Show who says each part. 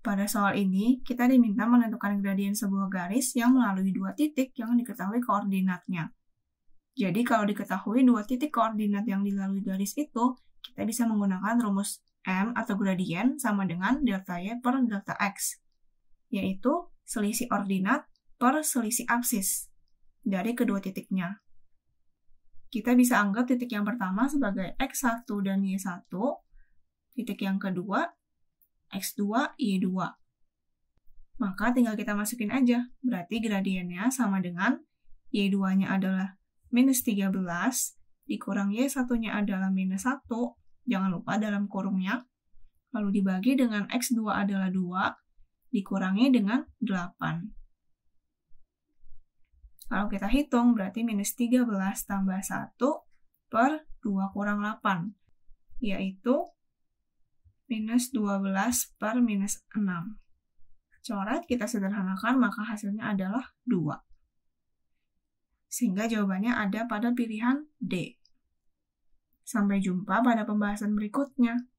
Speaker 1: Pada soal ini, kita diminta menentukan gradien sebuah garis yang melalui dua titik yang diketahui koordinatnya. Jadi, kalau diketahui dua titik koordinat yang dilalui garis itu, kita bisa menggunakan rumus M atau gradien sama dengan delta Y per delta X, yaitu selisih ordinat per selisih absis dari kedua titiknya. Kita bisa anggap titik yang pertama sebagai X1 dan Y1, titik yang kedua X2, Y2. Maka tinggal kita masukin aja, berarti gradiennya sama dengan Y2-nya adalah minus 13, dikurang Y1-nya adalah minus 1, jangan lupa dalam kurungnya, lalu dibagi dengan X2 adalah 2, dikurangi dengan 8. Kalau kita hitung, berarti minus 13 tambah 1 per 2 kurang 8, yaitu minus 12 per minus 6. Coret kita sederhanakan, maka hasilnya adalah 2. Sehingga jawabannya ada pada pilihan D. Sampai jumpa pada pembahasan berikutnya.